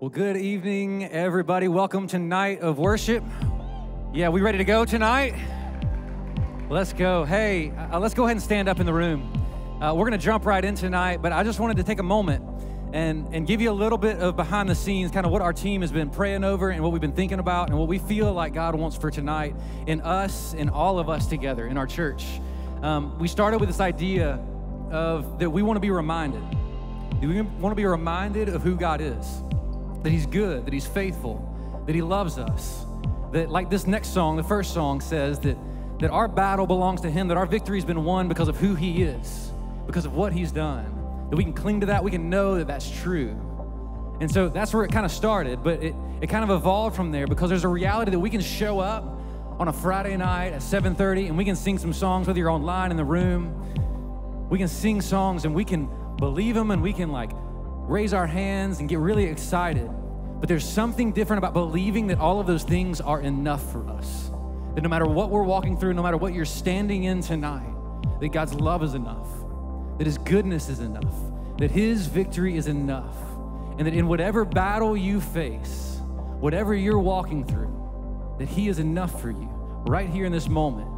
Well, good evening, everybody. Welcome to Night of Worship. Yeah, we ready to go tonight? Let's go. Hey, uh, let's go ahead and stand up in the room. Uh, we're going to jump right in tonight, but I just wanted to take a moment and, and give you a little bit of behind the scenes, kind of what our team has been praying over and what we've been thinking about and what we feel like God wants for tonight in us and all of us together in our church. Um, we started with this idea of that we want to be reminded. We want to be reminded of who God is that He's good, that He's faithful, that He loves us. That, like this next song, the first song says that, that our battle belongs to Him, that our victory has been won because of who He is, because of what He's done. That we can cling to that, we can know that that's true. And so that's where it kind of started, but it, it kind of evolved from there because there's a reality that we can show up on a Friday night at 7:30 and we can sing some songs whether you're online in the room. We can sing songs and we can believe them and we can like raise our hands and get really excited. But there's something different about believing that all of those things are enough for us. That no matter what we're walking through, no matter what you're standing in tonight, that God's love is enough, that His goodness is enough, that His victory is enough, and that in whatever battle you face, whatever you're walking through, that He is enough for you right here in this moment,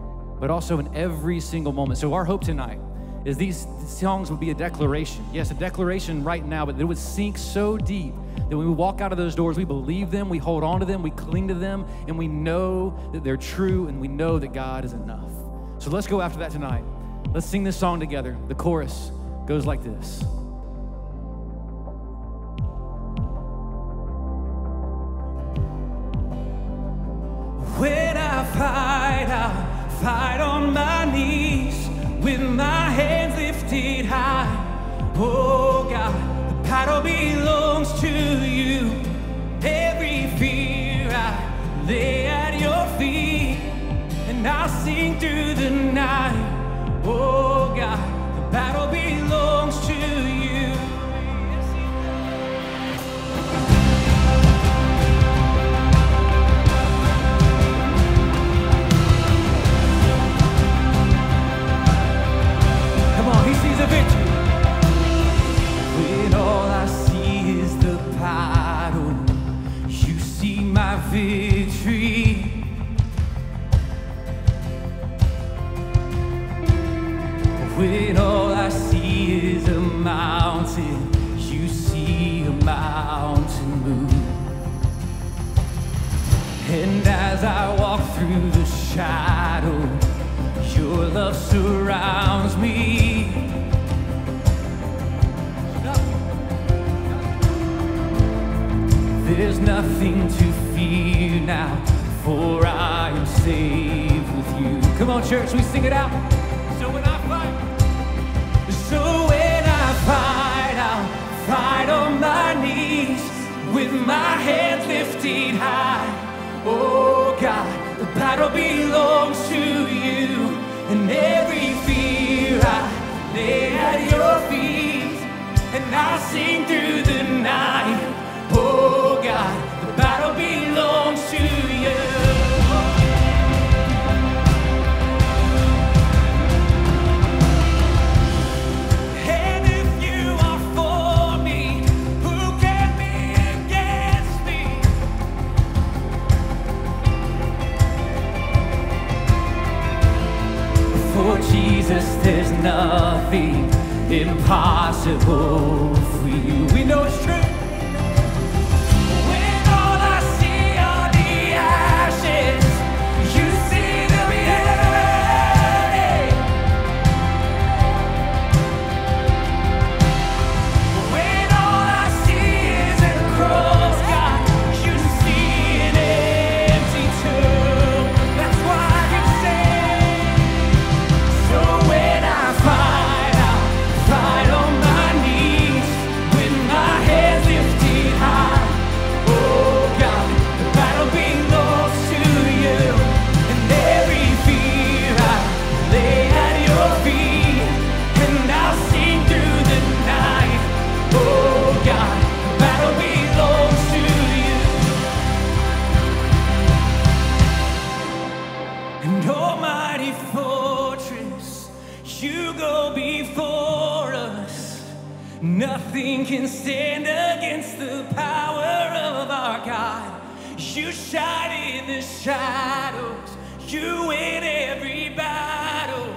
but also in every single moment. So, our hope tonight is these songs would be a declaration. Yes, a declaration right now, but it would sink so deep that when we walk out of those doors, we believe them, we hold on to them, we cling to them, and we know that they're true and we know that God is enough. So let's go after that tonight. Let's sing this song together. The chorus goes like this. When I fight, I'll fight on my knees with my hands lifted high. Oh God, the battle belongs to you. Every fear I lay at your feet, and I'll sing through the night. Oh God, the battle belongs to you. When all I see is the battle, you see my victory. When all I see is a mountain, you see a mountain move. And as I walk through the shadow, your love surrounds me. There's nothing to fear now, for I am safe with you. Come on, church, we sing it out. So when I fight, so when I fight, I'll fight on my knees with my hands lifted high. Oh God, the battle belongs to you, and every fear I lay at your feet, and I sing through the night. Oh nothing impossible for you. We know it's true. can stand against the power of our God. You shine in the shadows, you win every battle.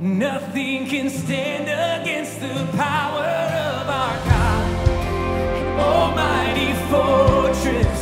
Nothing can stand against the power of our God, Almighty Fortress.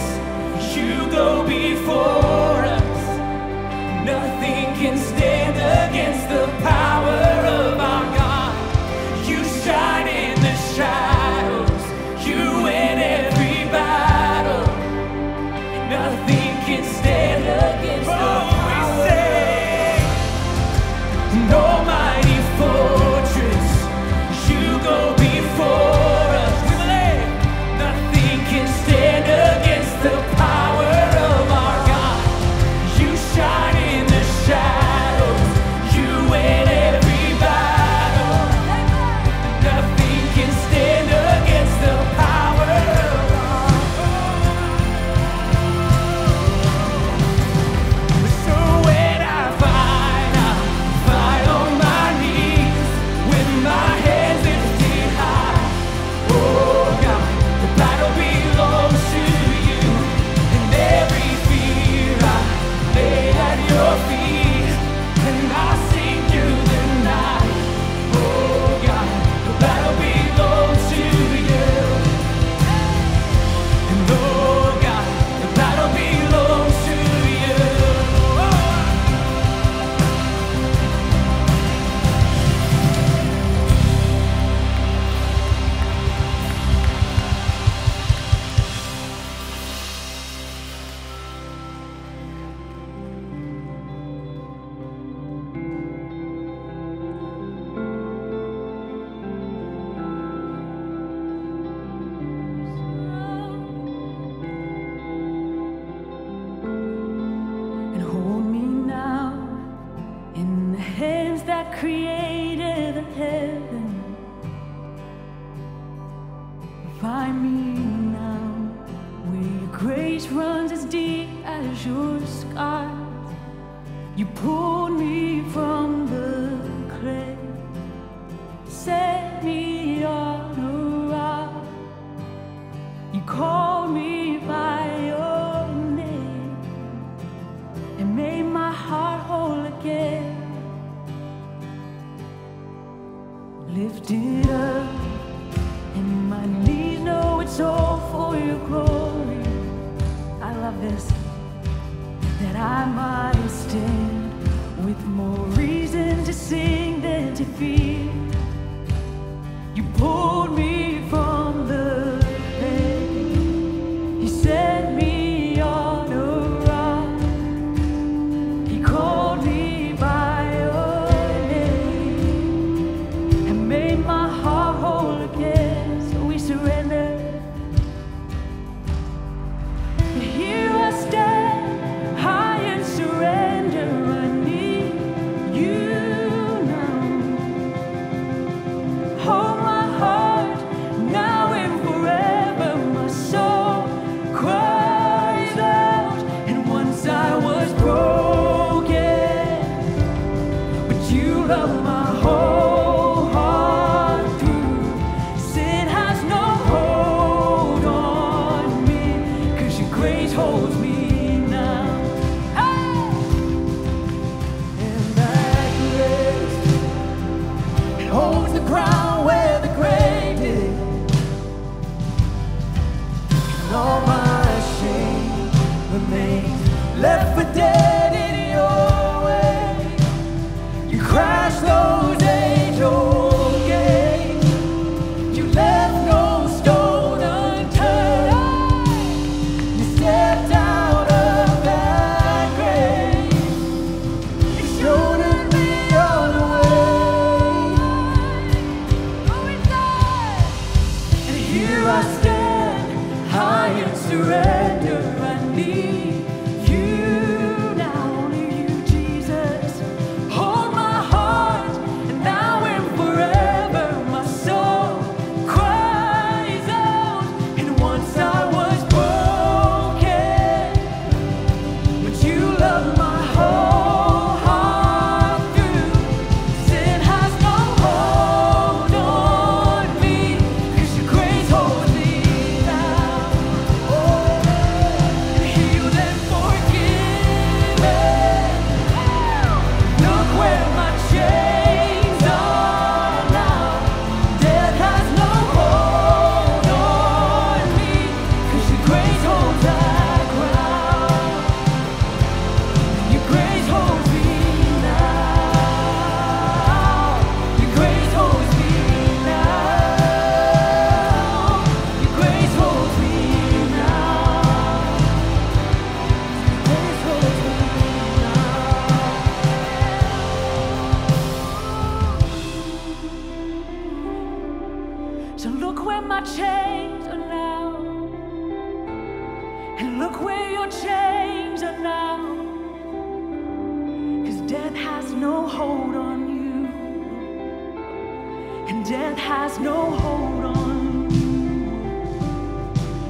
death has no hold on.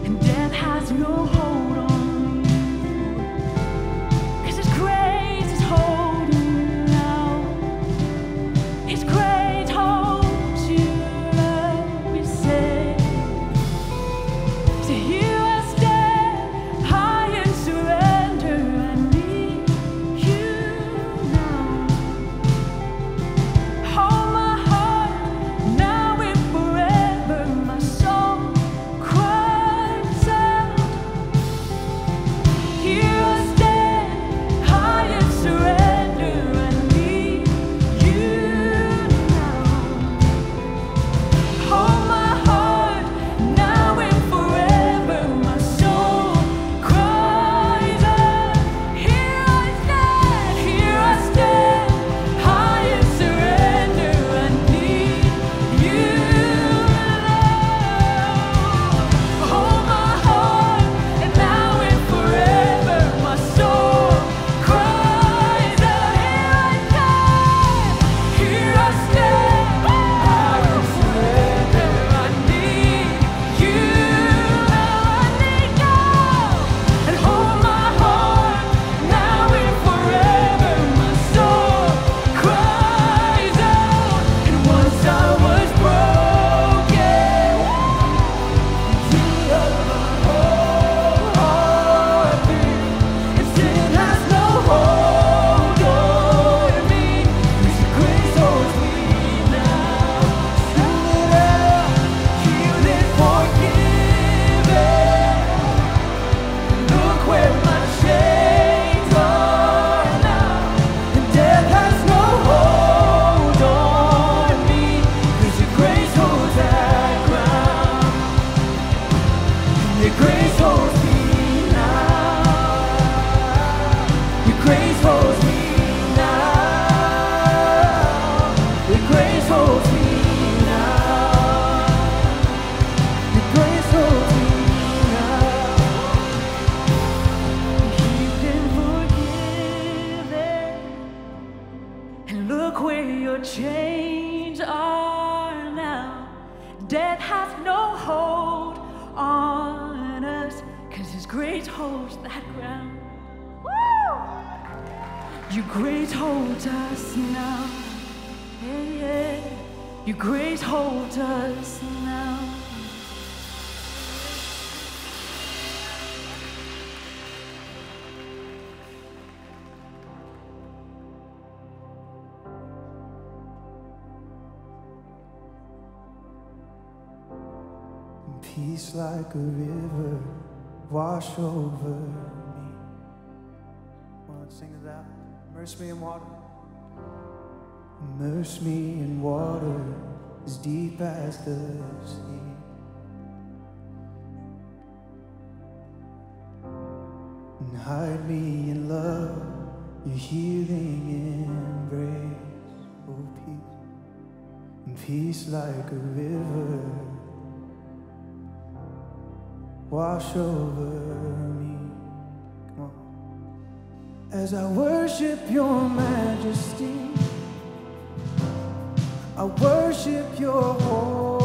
And death has no hold You great hold us now. Yeah, yeah. You great hold us now. Peace like a river wash over me. Wanna sing it out? Immerse me in water. Immerse me in water as deep as the sea. And hide me in love, your healing embrace. Oh, peace. And peace like a river wash over me. As I worship your majesty, I worship your holiness.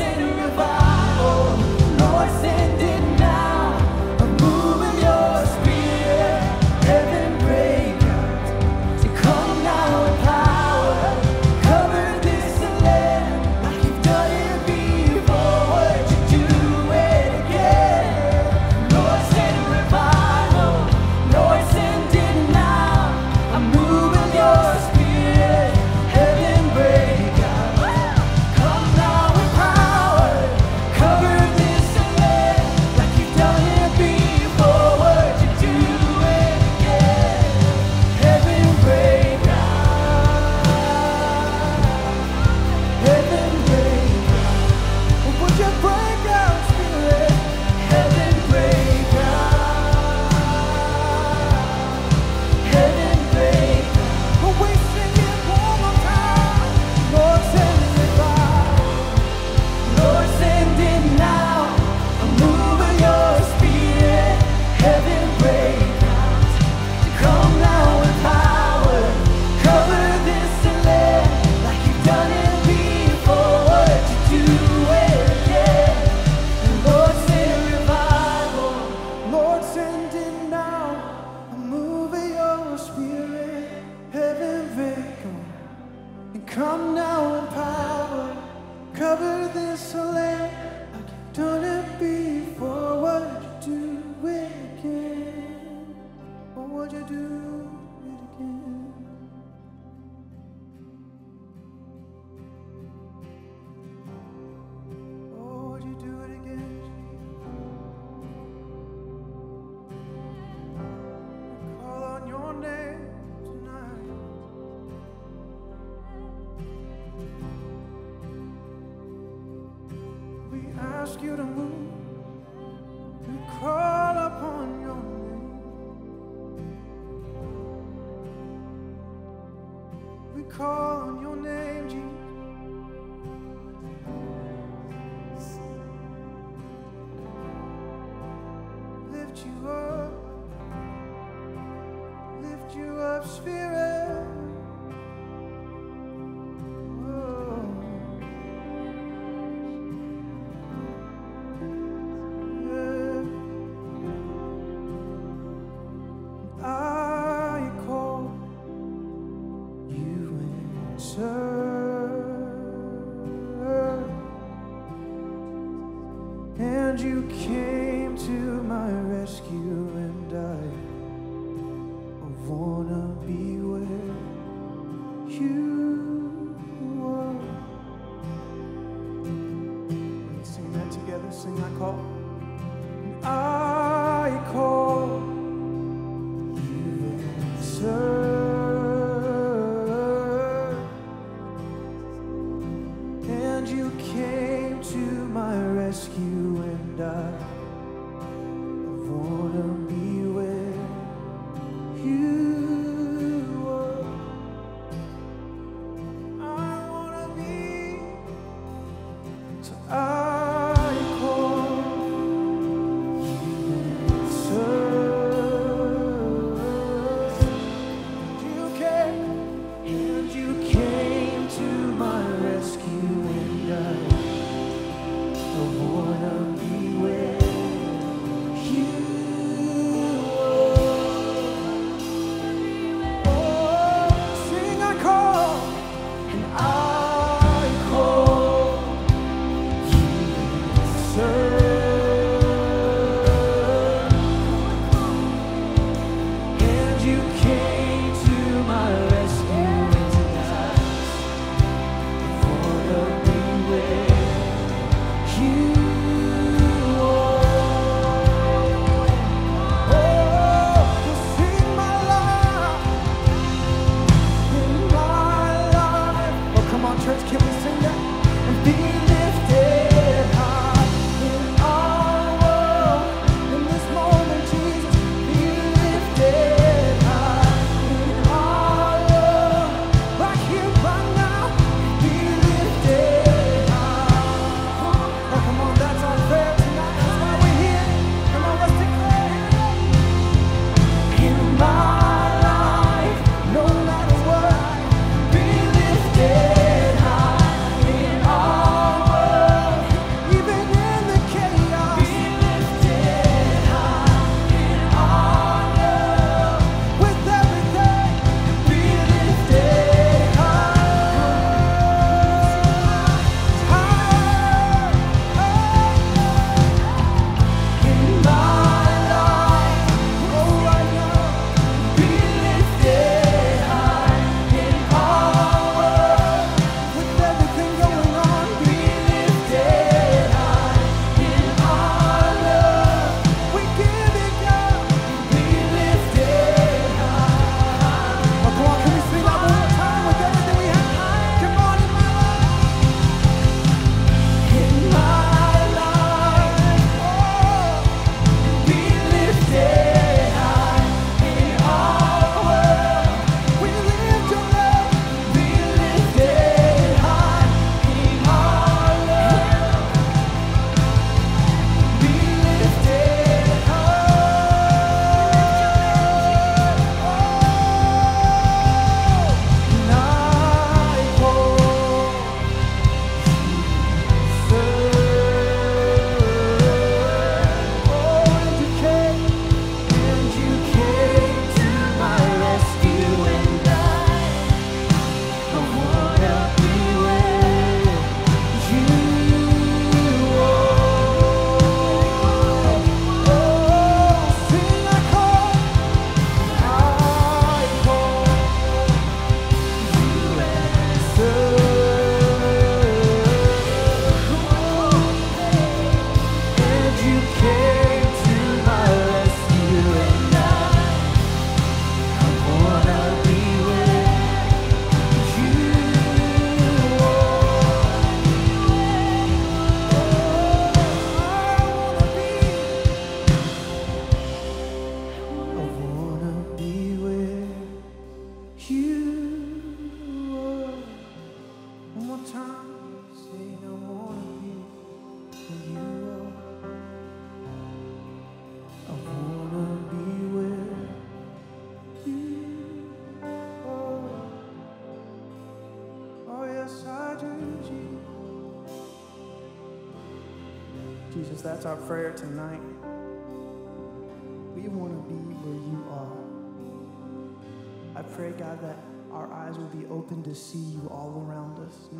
And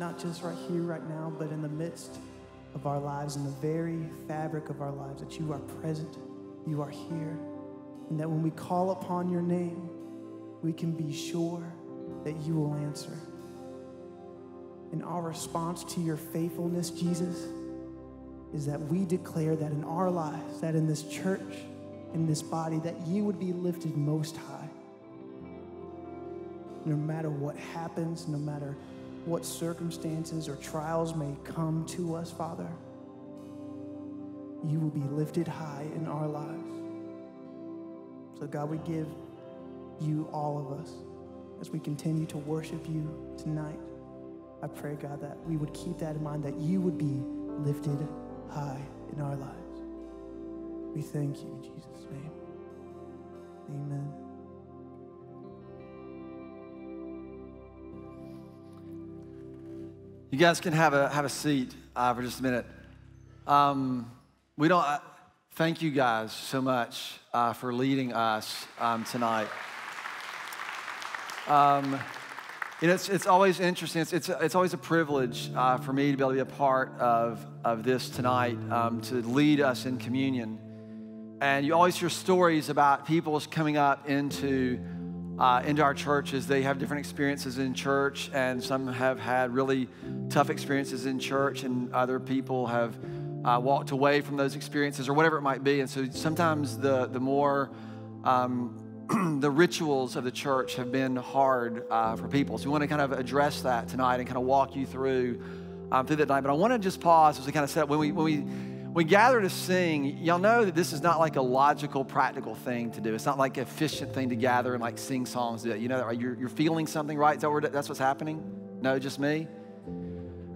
not just right here, right now, but in the midst of our lives, in the very fabric of our lives, that you are present, you are here, and that when we call upon your name, we can be sure that you will answer. And our response to your faithfulness, Jesus, is that we declare that in our lives, that in this church, in this body, that you would be lifted most high. No matter what happens, no matter what circumstances or trials may come to us, Father, you will be lifted high in our lives. So, God, we give you all of us as we continue to worship you tonight. I pray, God, that we would keep that in mind, that you would be lifted high in our lives. We thank you in Jesus' name. Amen. You guys can have a, have a seat uh, for just a minute. Um, we don't, uh, thank you guys so much uh, for leading us um, tonight. Um, it's, it's always interesting. It's, it's, it's always a privilege uh, for me to be able to be a part of, of this tonight, um, to lead us in communion. And you always hear stories about people coming up into uh, into our churches. They have different experiences in church, and some have had really tough experiences in church, and other people have uh, walked away from those experiences or whatever it might be. And so sometimes the, the more um, the rituals of the church have been hard uh, for people. So we want to kind of address that tonight and kind of walk you through um, through that night. But I want to just pause as we kind of set up when we when we we gather to sing, y'all know that this is not like a logical, practical thing to do. It's not like an efficient thing to gather and like sing songs. You know, you're, you're feeling something, right? Is that that's what's happening? No, just me?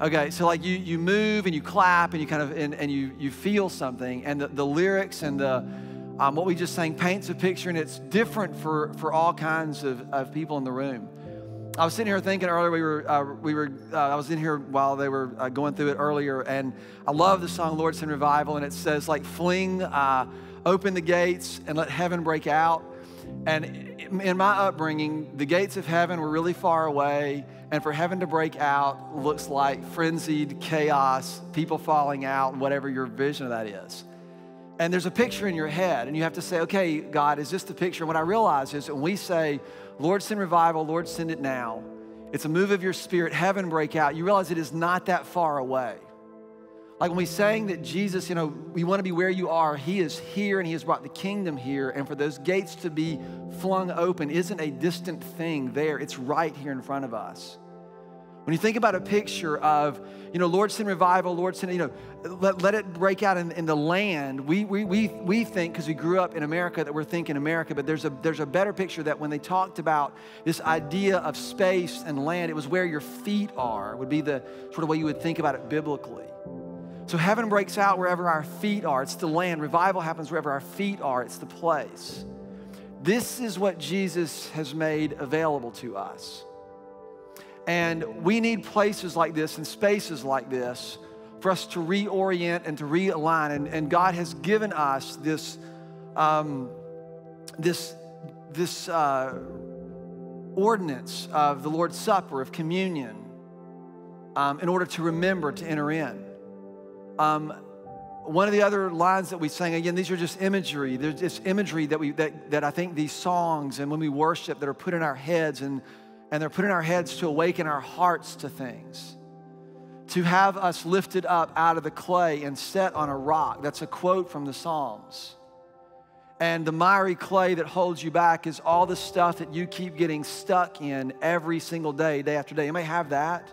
Okay, so like you, you move and you clap and you kind of, and, and you, you feel something. And the, the lyrics and the, um, what we just sang paints a picture and it's different for, for all kinds of, of people in the room. I was sitting here thinking earlier. We were, uh, we were. Uh, I was in here while they were uh, going through it earlier, and I love the song "Lord Send Revival," and it says like, "Fling uh, open the gates and let heaven break out." And in my upbringing, the gates of heaven were really far away, and for heaven to break out looks like frenzied chaos, people falling out, whatever your vision of that is. And there's a picture in your head, and you have to say, "Okay, God, is this the picture?" And what I realize is, when we say Lord, send revival. Lord, send it now. It's a move of your spirit, heaven break out. You realize it is not that far away. Like when we sang that Jesus, you know, we want to be where you are, He is here and He has brought the kingdom here. And for those gates to be flung open isn't a distant thing there, it's right here in front of us. When you think about a picture of, you know, Lord send revival, Lord send, you know, let, let it break out in, in the land, we, we, we, we think, because we grew up in America, that we're thinking America, but there's a, there's a better picture that when they talked about this idea of space and land, it was where your feet are, would be the sort of way you would think about it biblically. So heaven breaks out wherever our feet are. It's the land. Revival happens wherever our feet are. It's the place. This is what Jesus has made available to us. And we need places like this and spaces like this for us to reorient and to realign. And, and God has given us this, um, this, this uh, ordinance of the Lord's Supper, of communion, um, in order to remember to enter in. Um, one of the other lines that we sang, again, these are just imagery. There's just imagery that, we, that, that I think these songs and when we worship that are put in our heads and and they're put in our heads to awaken our hearts to things, to have us lifted up out of the clay and set on a rock. That's a quote from the Psalms. And the miry clay that holds you back is all the stuff that you keep getting stuck in every single day, day after day. You may have that.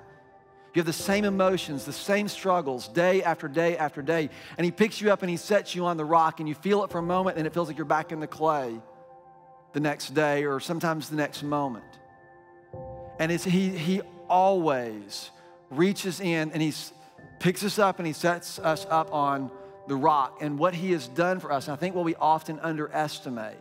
You have the same emotions, the same struggles day after day after day. And He picks you up and He sets you on the rock, and you feel it for a moment, and it feels like you're back in the clay the next day or sometimes the next moment. And it's, he, he always reaches in and he picks us up and he sets us up on the rock and what he has done for us. And I think what we often underestimate.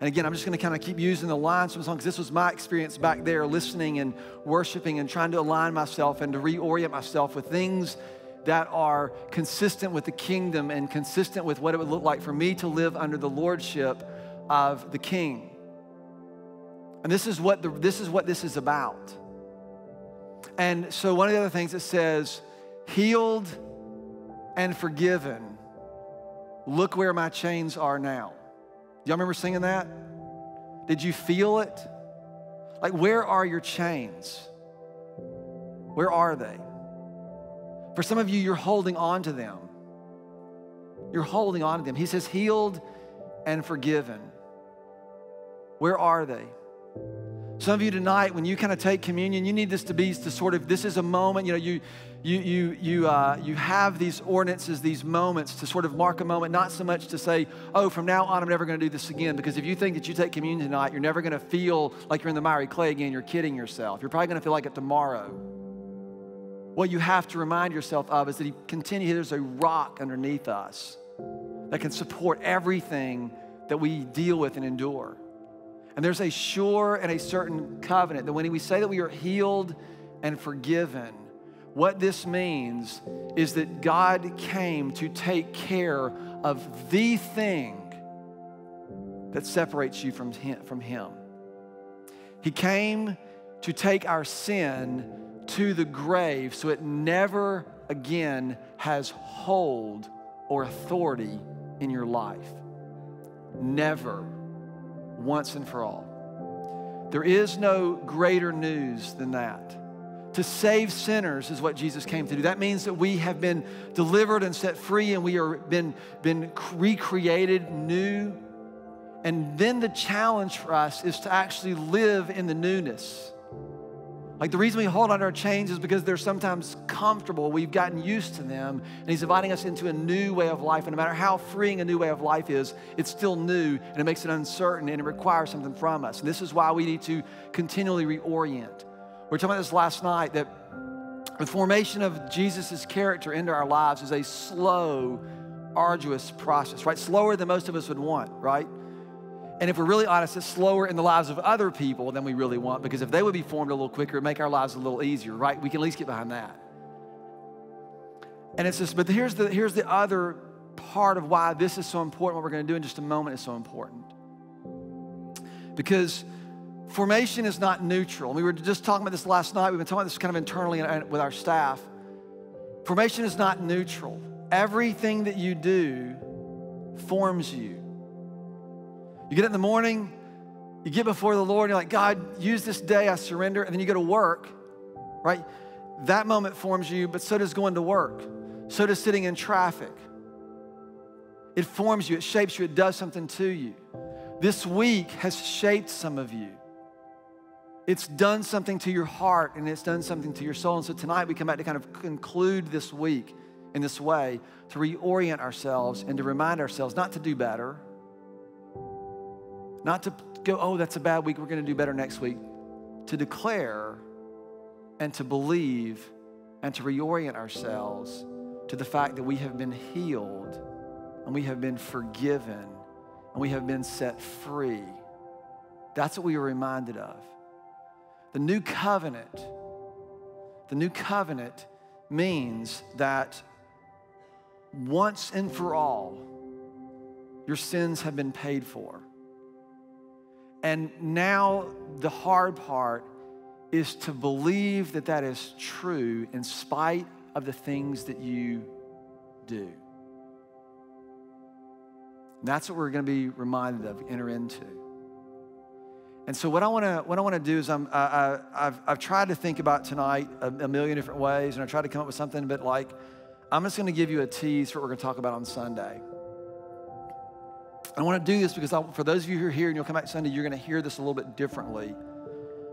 And again, I'm just going to kind of keep using the lines from the song because this was my experience back there, listening and worshiping and trying to align myself and to reorient myself with things that are consistent with the kingdom and consistent with what it would look like for me to live under the lordship of the king. And this is what the, this is what this is about. And so one of the other things it says, healed and forgiven. Look where my chains are now. Y'all remember singing that? Did you feel it? Like, where are your chains? Where are they? For some of you, you're holding on to them. You're holding on to them. He says, healed and forgiven. Where are they? Some of you tonight, when you kind of take communion, you need this to be to sort of this is a moment. You know, you you you you uh, you have these ordinances, these moments to sort of mark a moment, not so much to say, oh, from now on I'm never going to do this again. Because if you think that you take communion tonight, you're never going to feel like you're in the miry clay again. You're kidding yourself. You're probably going to feel like it tomorrow. What you have to remind yourself of is that He continues. There's a rock underneath us that can support everything that we deal with and endure. And there's a sure and a certain covenant that when we say that we are healed and forgiven, what this means is that God came to take care of the thing that separates you from him, from him. He came to take our sin to the grave so it never again has hold or authority in your life. Never once and for all. There is no greater news than that. To save sinners is what Jesus came to do. That means that we have been delivered and set free and we are been, been recreated new. And then the challenge for us is to actually live in the newness. Like the reason we hold on to our chains is because they're sometimes comfortable. We've gotten used to them. And He's inviting us into a new way of life. And no matter how freeing a new way of life is, it's still new and it makes it uncertain and it requires something from us. And this is why we need to continually reorient. We were talking about this last night that the formation of Jesus' character into our lives is a slow, arduous process, right? Slower than most of us would want, right? And if we're really honest, it's slower in the lives of other people than we really want because if they would be formed a little quicker, it'd make our lives a little easier, right? We can at least get behind that. And it's just, but here's the, here's the other part of why this is so important, what we're going to do in just a moment is so important. Because formation is not neutral. We were just talking about this last night. We've been talking about this kind of internally with our staff. Formation is not neutral. Everything that you do forms you. You get in the morning, you get before the Lord, you're like, God, use this day, I surrender. And then you go to work, right? That moment forms you, but so does going to work. So does sitting in traffic. It forms you, it shapes you, it does something to you. This week has shaped some of you. It's done something to your heart and it's done something to your soul. And so tonight we come back to kind of conclude this week in this way to reorient ourselves and to remind ourselves not to do better, not to go, oh, that's a bad week, we're going to do better next week. To declare and to believe and to reorient ourselves to the fact that we have been healed and we have been forgiven and we have been set free. That's what we are reminded of. The new covenant, the new covenant means that once and for all, your sins have been paid for. And now the hard part is to believe that that is true in spite of the things that you do. And that's what we're going to be reminded of, enter into. And so what I want to what I want to do is I'm I, have I've tried to think about tonight a, a, million different ways, and I tried to come up with something, but like I'm just going to give you a tease for what we're going to talk about on Sunday. I want to do this because I, for those of you who are here and you'll come back Sunday, you're going to hear this a little bit differently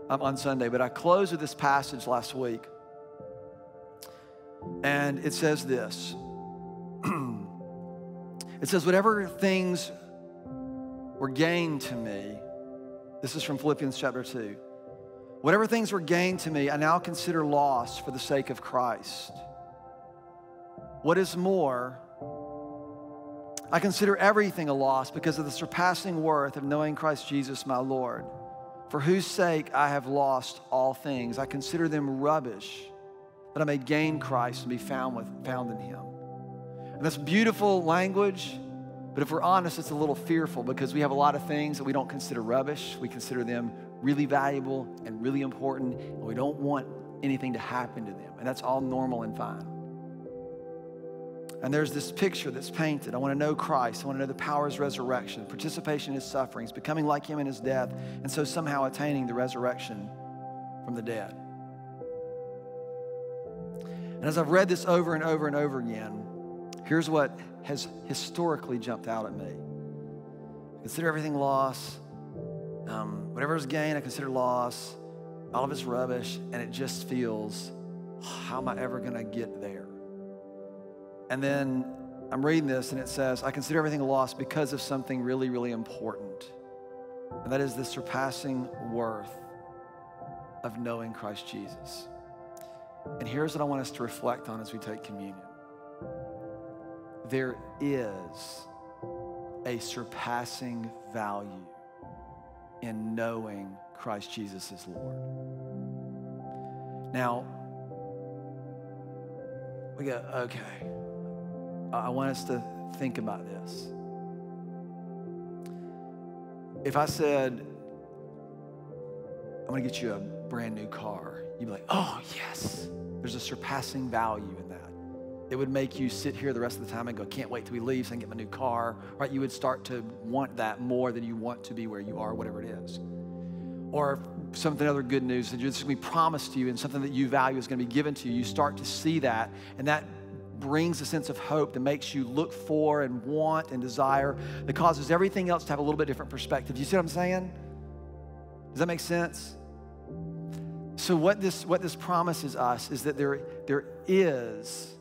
um, on Sunday. But I closed with this passage last week. And it says this It says, Whatever things were gained to me, this is from Philippians chapter 2. Whatever things were gained to me, I now consider loss for the sake of Christ. What is more, I consider everything a loss because of the surpassing worth of knowing Christ Jesus my Lord, for whose sake I have lost all things. I consider them rubbish that I may gain Christ and be found, with, found in him. And that's beautiful language, but if we're honest, it's a little fearful because we have a lot of things that we don't consider rubbish. We consider them really valuable and really important, and we don't want anything to happen to them. And that's all normal and fine. And there's this picture that's painted. I want to know Christ. I want to know the power of his resurrection, participation in his sufferings, becoming like him in his death, and so somehow attaining the resurrection from the dead. And as I've read this over and over and over again, here's what has historically jumped out at me. Consider everything lost. Um, Whatever is gain, I consider loss. All of it's rubbish, and it just feels, how am I ever going to get there? And then I'm reading this, and it says, I consider everything lost because of something really, really important. And that is the surpassing worth of knowing Christ Jesus. And here's what I want us to reflect on as we take communion there is a surpassing value in knowing Christ Jesus is Lord. Now, we go, okay. I want us to think about this. If I said, I'm gonna get you a brand new car, you'd be like, oh, yes. There's a surpassing value in that. It would make you sit here the rest of the time and go, can't wait till we leave so I can get my new car, right? You would start to want that more than you want to be where you are, whatever it is. Or something other good news that is going to be promised to you and something that you value is going to be given to you. You start to see that, and that brings a sense of hope that makes you look for and want and desire, that causes everything else to have a little bit different perspective. You see what I'm saying? Does that make sense? So what this what this promises us is that there, there is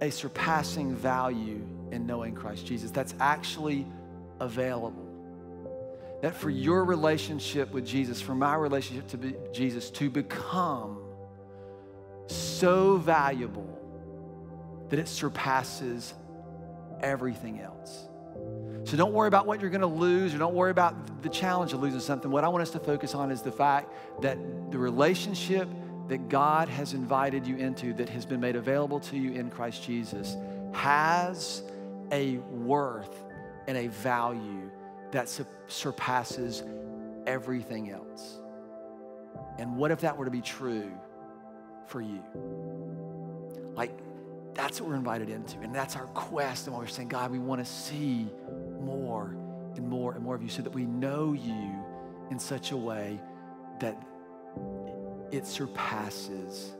a surpassing value in knowing Christ Jesus that's actually available. That for your relationship with Jesus, for my relationship to Jesus to become so valuable that it surpasses everything else. So don't worry about what you're going to lose or don't worry about the challenge of losing something. What I want us to focus on is the fact that the relationship that God has invited you into, that has been made available to you in Christ Jesus, has a worth and a value that su- surpasses everything else. And what if that were to be true for you? Like, that's what we're invited into. And that's our quest. And what we're saying, God, we want to see more and more and more of you so that we know you in such a way that it surpasses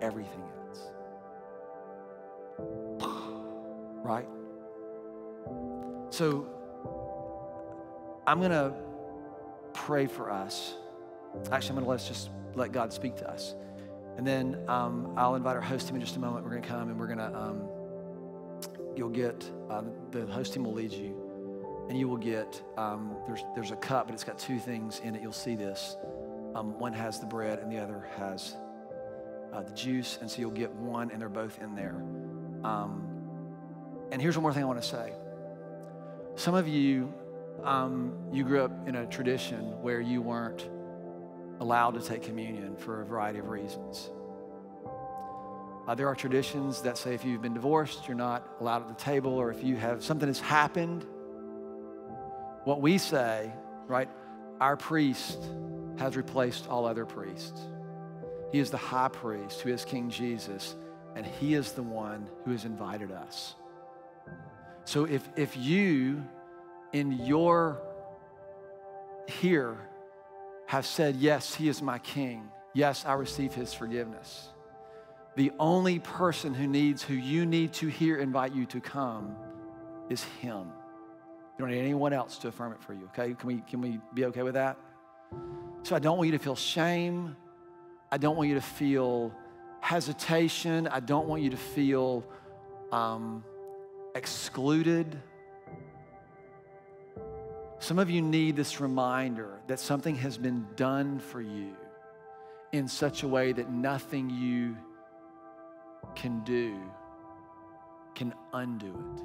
everything else. Right? So I'm going to pray for us. Actually, I'm going to let's just let God speak to us. And then um, I'll invite our host team in just a moment. We're going to come and we're going to, um, you'll get, uh, the host team will lead you. And you will get, um, there's, there's a cup, but it's got two things in it. You'll see this. Um, one has the bread and the other has uh, the juice. And so you'll get one, and they're both in there. Um, and here's one more thing I want to say. Some of you, um, you grew up in a tradition where you weren't allowed to take communion for a variety of reasons. Uh, there are traditions that say if you've been divorced, you're not allowed at the table, or if you have something has happened. What we say, right, our priest has replaced all other priests. He is the high priest who is King Jesus, and he is the one who has invited us. So if, if you, in your here, have said, Yes, he is my king, yes, I receive his forgiveness. The only person who needs, who you need to hear invite you to come is him. You don't need anyone else to affirm it for you, okay? Can we, can we be okay with that? So I don't want you to feel shame. I don't want you to feel hesitation. I don't want you to feel um, excluded. Some of you need this reminder that something has been done for you in such a way that nothing you can do can undo it.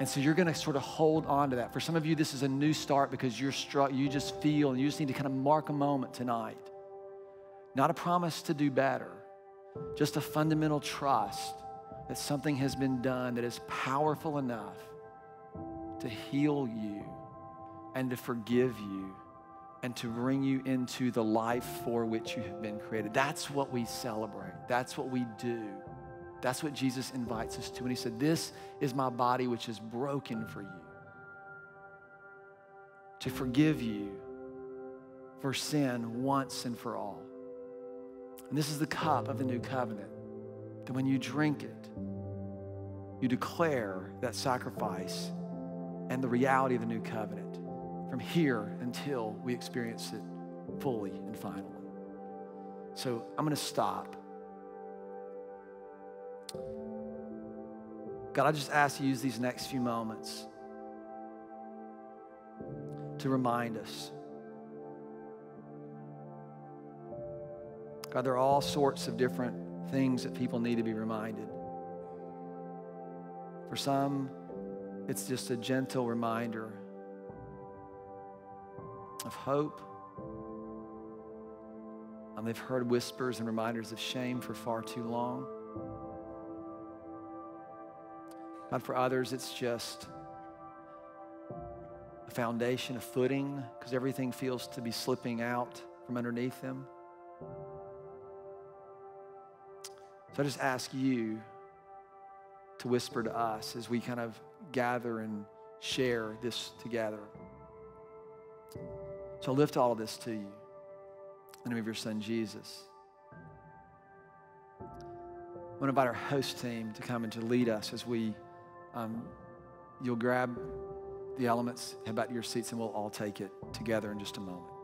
And so you're going to sort of hold on to that. For some of you, this is a new start because you're struck, you just feel, and you just need to kind of mark a moment tonight. Not a promise to do better, just a fundamental trust that something has been done that is powerful enough to heal you and to forgive you and to bring you into the life for which you have been created. That's what we celebrate. That's what we do. That's what Jesus invites us to. And he said, This is my body which is broken for you. To forgive you for sin once and for all. And this is the cup of the new covenant. That when you drink it, you declare that sacrifice and the reality of the new covenant. From here until we experience it fully and finally. So I'm going to stop. God, I just ask you to use these next few moments to remind us. God, there are all sorts of different things that people need to be reminded. For some, it's just a gentle reminder of hope. And they've heard whispers and reminders of shame for far too long. God, for others, it's just a foundation, a footing, because everything feels to be slipping out from underneath them. So I just ask you to whisper to us as we kind of gather and share this together. So lift all of this to you. In the name of your son, Jesus. I want to invite our host team to come and to lead us as we, um, you'll grab the elements, head back to your seats, and we'll all take it together in just a moment.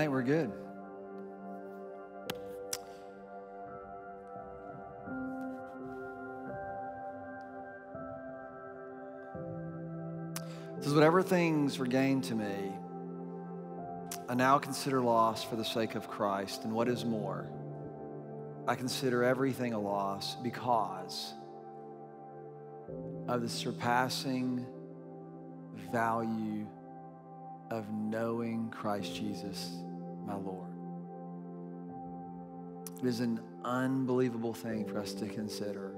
Think we're good. It says, Whatever things were gained to me, I now consider loss for the sake of Christ. And what is more, I consider everything a loss because of the surpassing value of knowing Christ Jesus, my Lord. It is an unbelievable thing for us to consider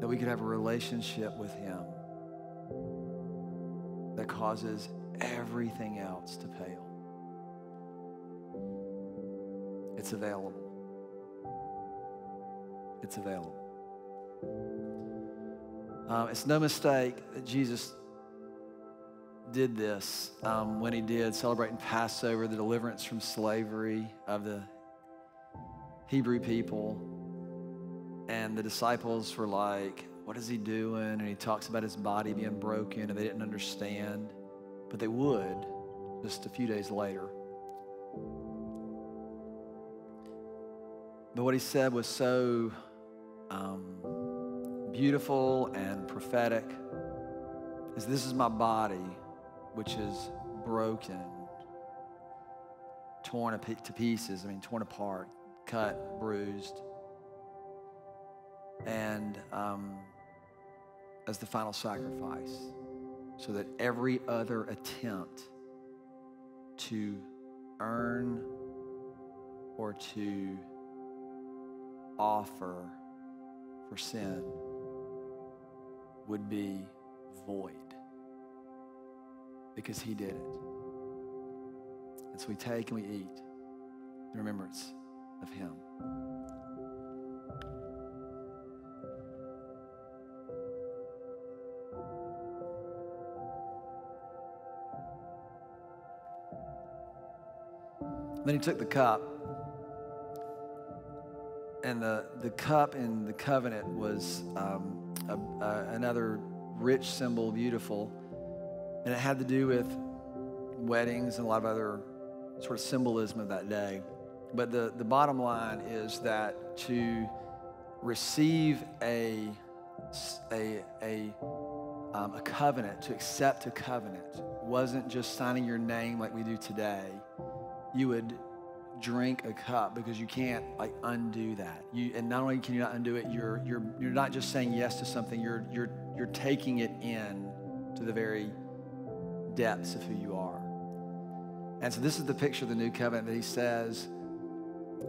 that we could have a relationship with Him that causes everything else to pale. It's available. It's available. Um, it's no mistake that Jesus did this um, when he did, celebrating Passover, the deliverance from slavery of the Hebrew people. And the disciples were like, What is he doing? And he talks about his body being broken, and they didn't understand, but they would just a few days later. But what he said was so um, beautiful and prophetic is this is my body which is broken torn to pieces i mean torn apart cut bruised. And um, as the final sacrifice so that every other attempt to earn or to offer for sin would be void because he did it. And so we take and we eat in remembrance of him. Then he took the cup, and the, the cup in the covenant was um, a, a, another rich symbol, beautiful, and it had to do with weddings and a lot of other sort of symbolism of that day. But the, the bottom line is that to receive a, a, a, um, a covenant, to accept a covenant, wasn't just signing your name like we do today. You would drink a cup because you can't like undo that. You and not only can you not undo it, you're you're you're not just saying yes to something, you're you're you're taking it in to the very depths of who you are. And so this is the picture of the new covenant that he says,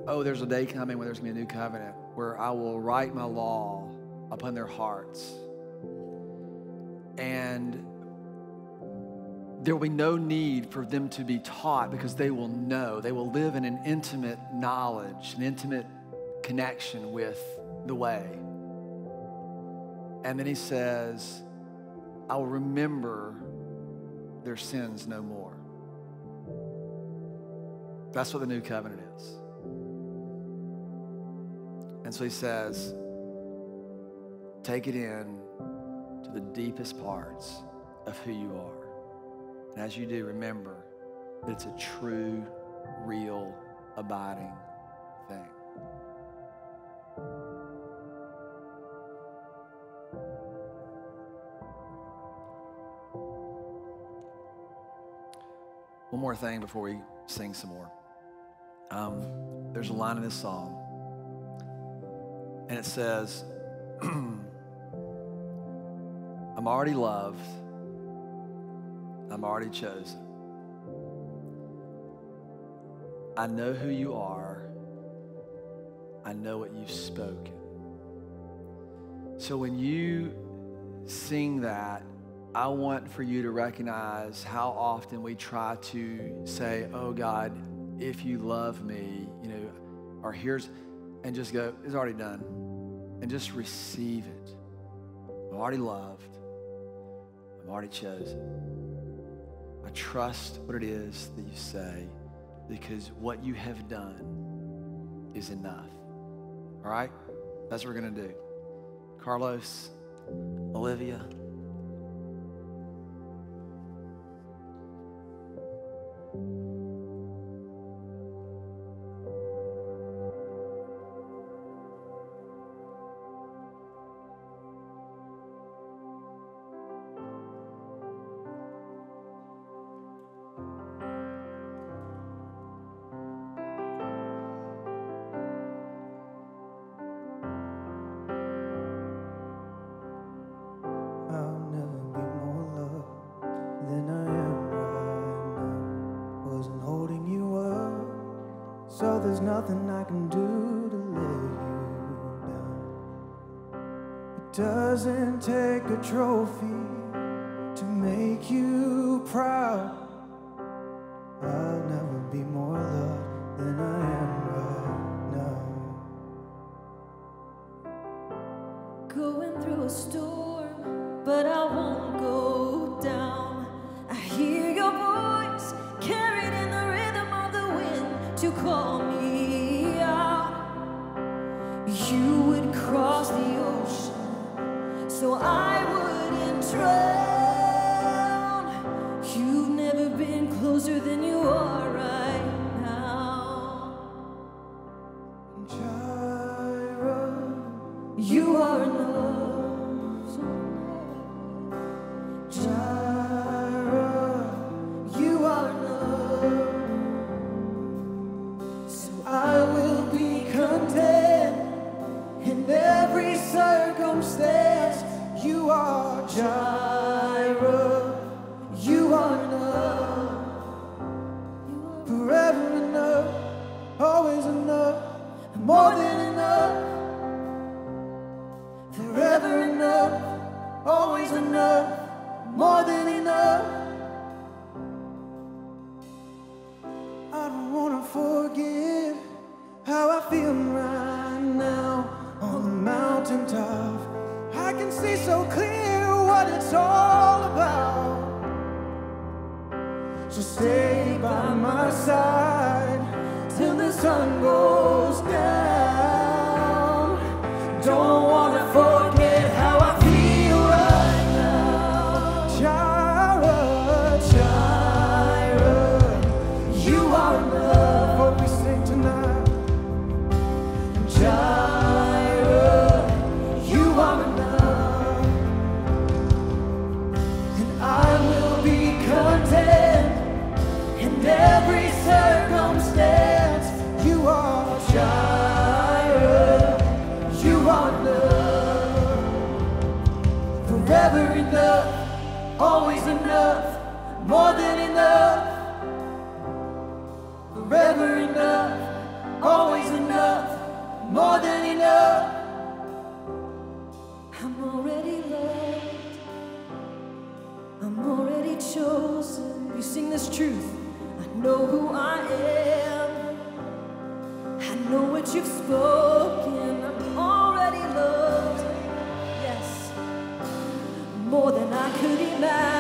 Oh, there's a day coming when there's gonna be a new covenant where I will write my law upon their hearts. And there will be no need for them to be taught because they will know. They will live in an intimate knowledge, an intimate connection with the way. And then he says, I will remember their sins no more. That's what the new covenant is. And so he says, take it in to the deepest parts of who you are. And as you do, remember that it's a true, real, abiding more thing before we sing some more. Um, there's a line in this song, and it says, I'm already loved I'm already chosen. I know who you are. I know what you've spoken. So when you sing that, I want for you to recognize how often we try to say, Oh God, if you love me, you know, or here's, and just go, It's already done. And just receive it. I'm already loved, I'm already chosen. I trust what it is that you say because what you have done is enough. All right? That's what we're going to do. Carlos, Olivia, see so clear what it's all about. So stay by my side till the sun goes. know who I am. I know what you've spoken. I'm already loved. Yes, more than I could imagine.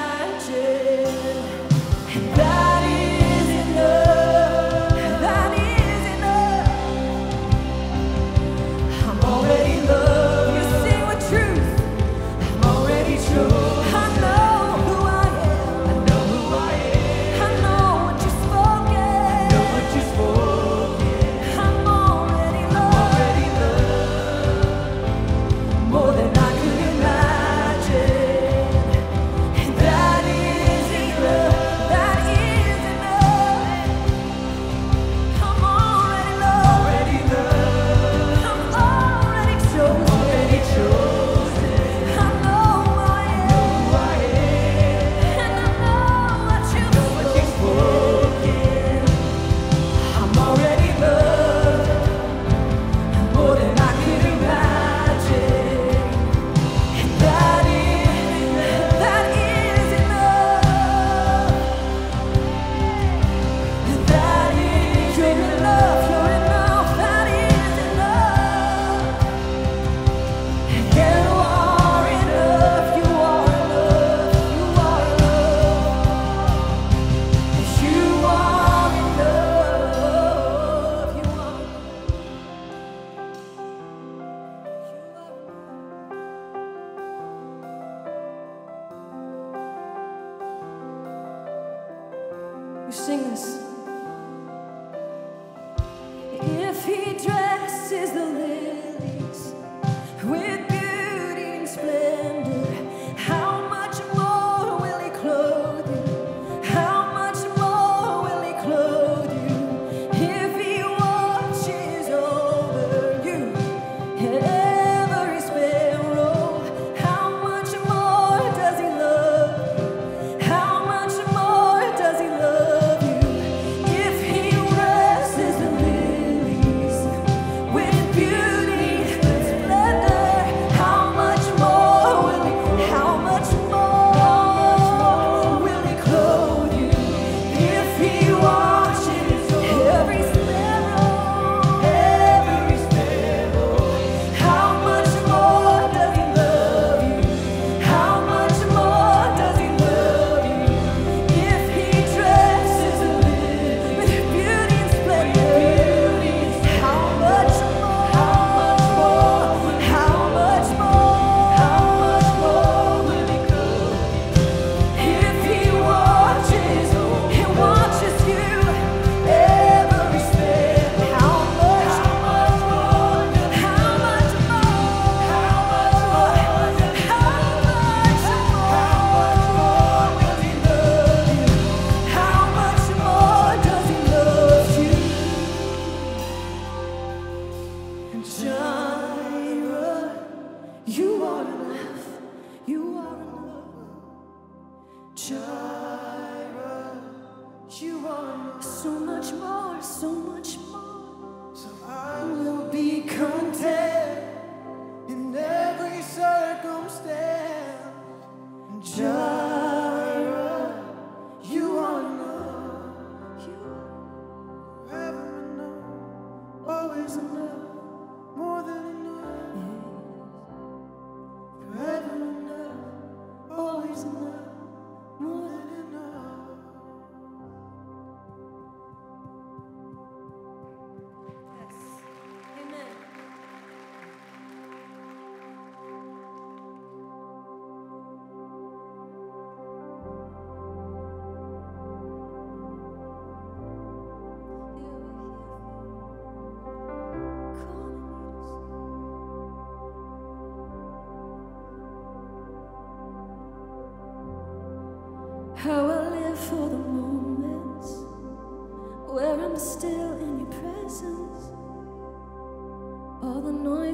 Jesus.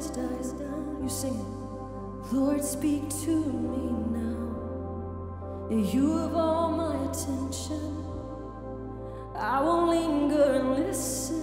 dies down, you sing. Lord, speak to me now. You have all my attention. I will linger and listen.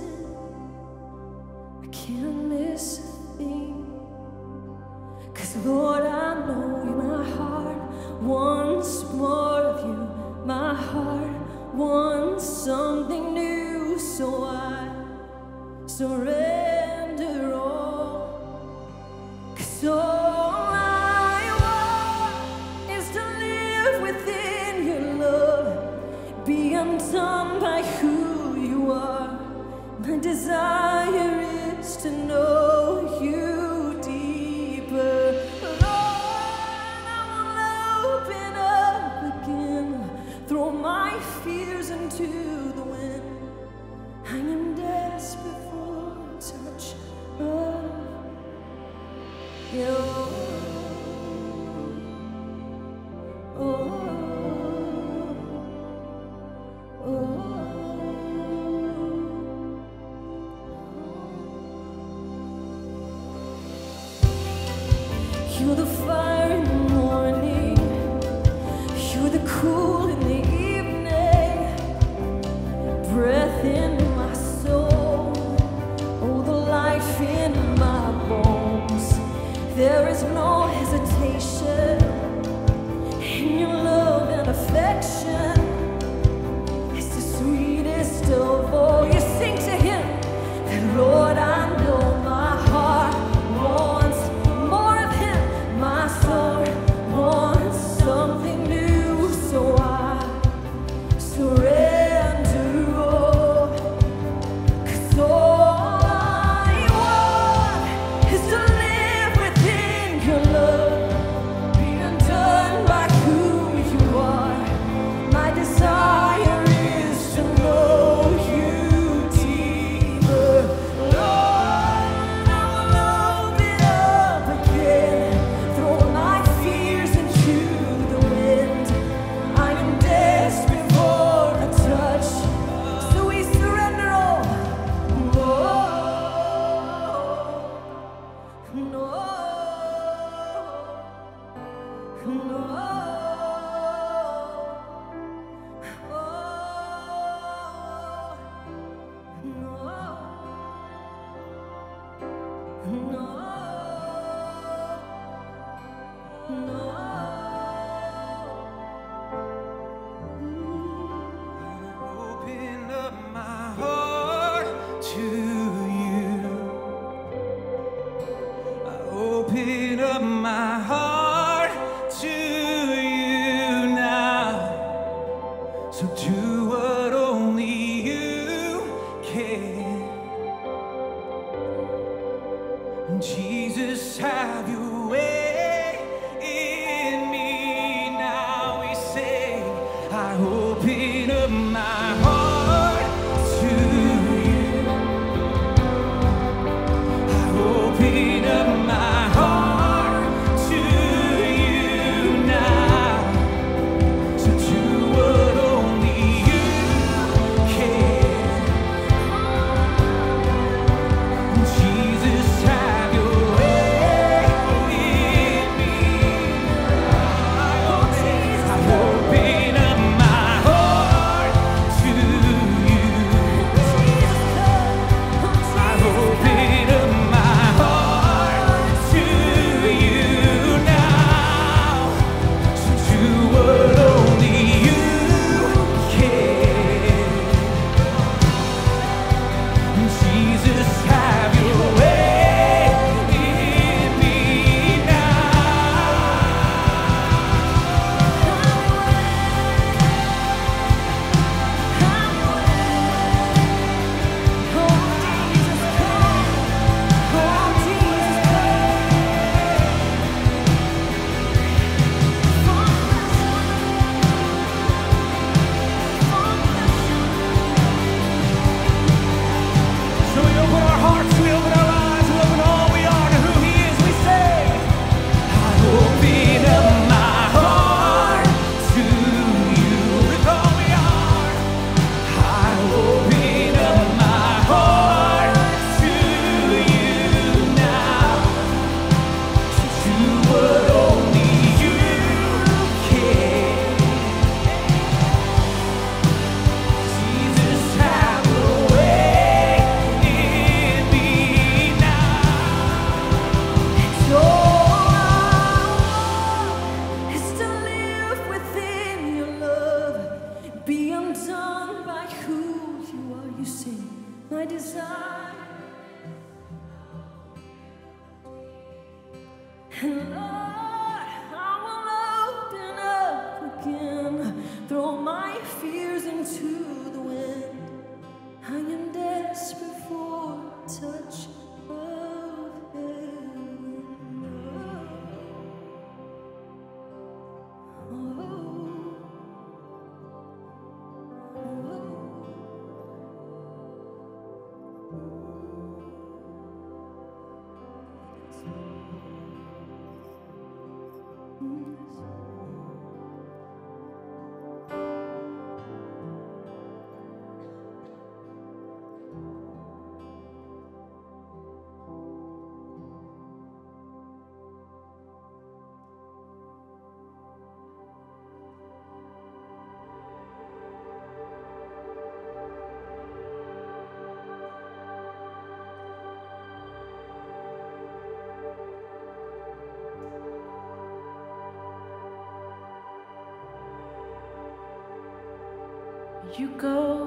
You go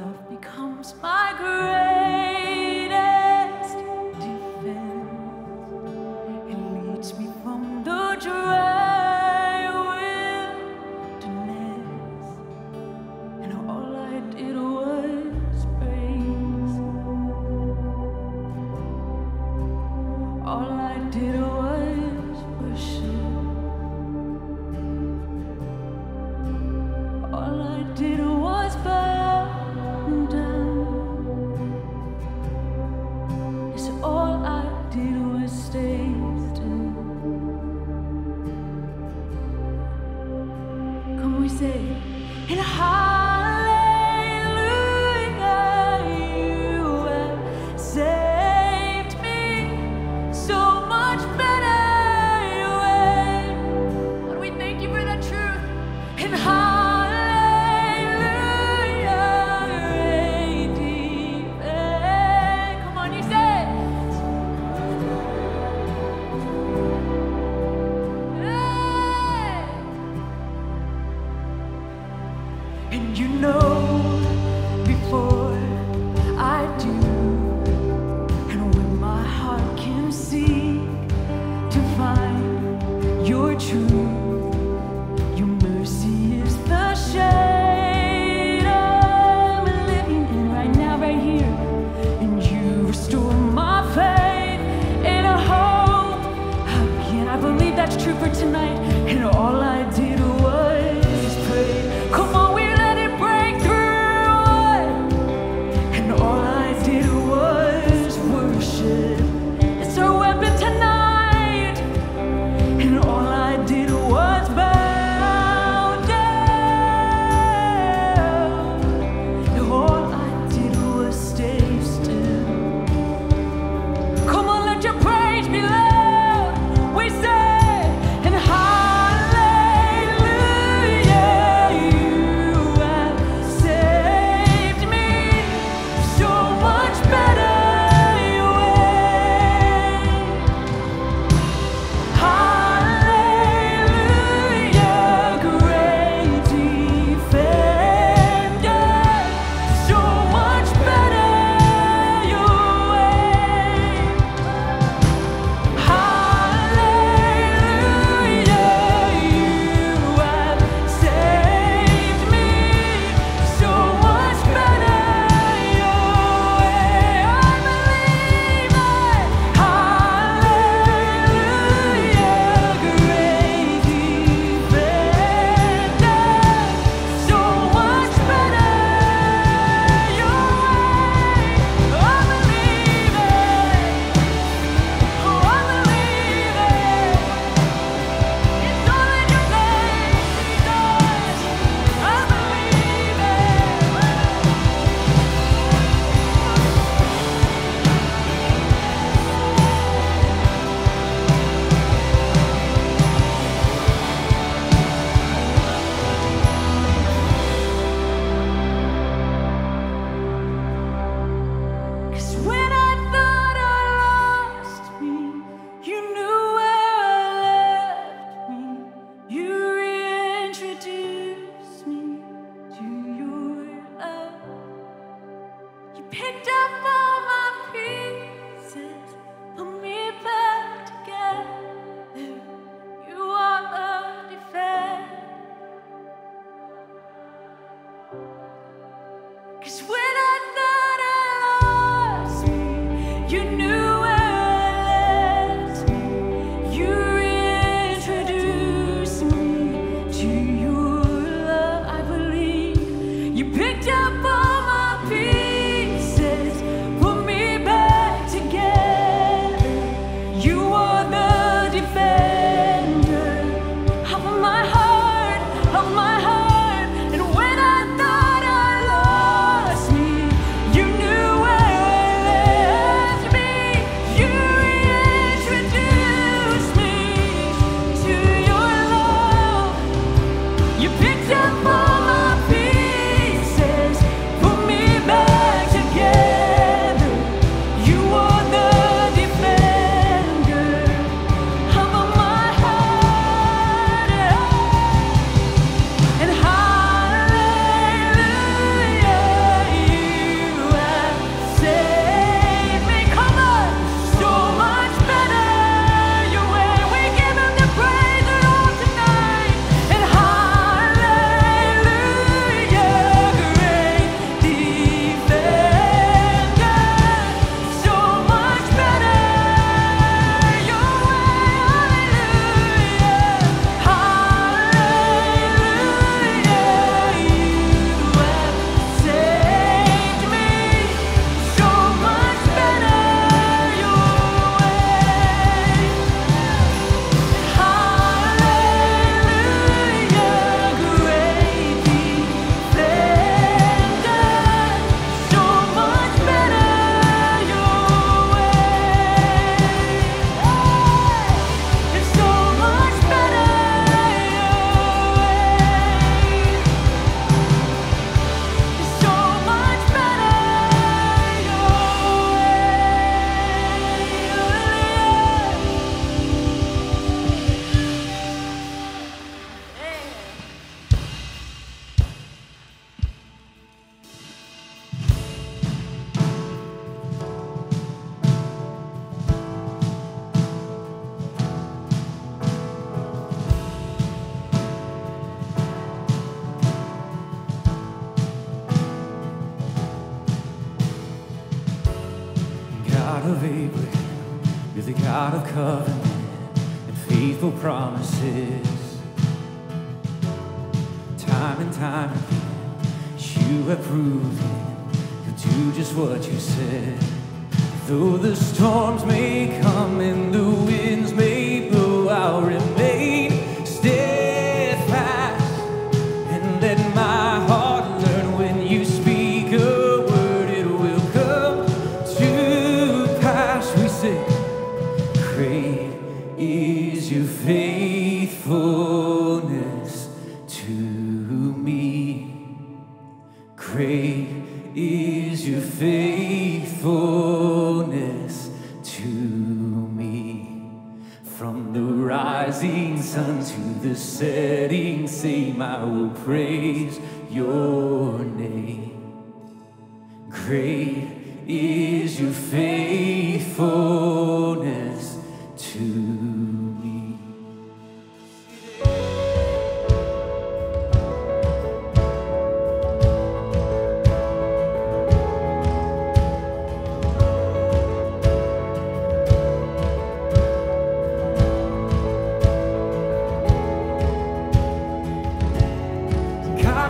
love becomes my greatest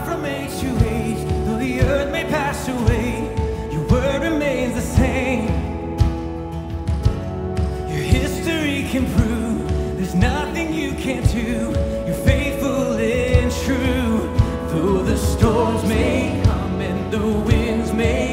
from age to age, though the earth may pass away, your word remains the same. Your history can prove there's nothing you can't do. You're faithful and true, though the storms may come and the winds may.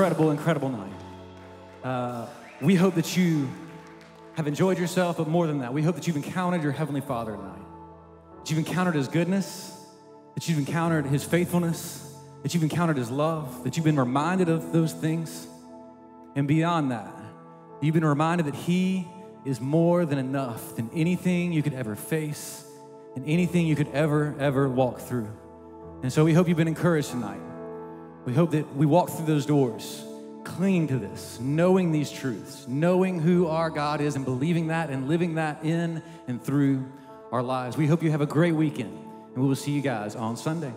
Incredible, incredible night. Uh, we hope that you have enjoyed yourself, but more than that, we hope that you've encountered your Heavenly Father tonight. That you've encountered His goodness, that you've encountered His faithfulness, that you've encountered His love, that you've been reminded of those things. And beyond that, you've been reminded that He is more than enough than anything you could ever face and anything you could ever, ever walk through. And so we hope you've been encouraged tonight. We hope that we walk through those doors, clinging to this, knowing these truths, knowing who our God is, and believing that and living that in and through our lives. We hope you have a great weekend, and we will see you guys on Sunday.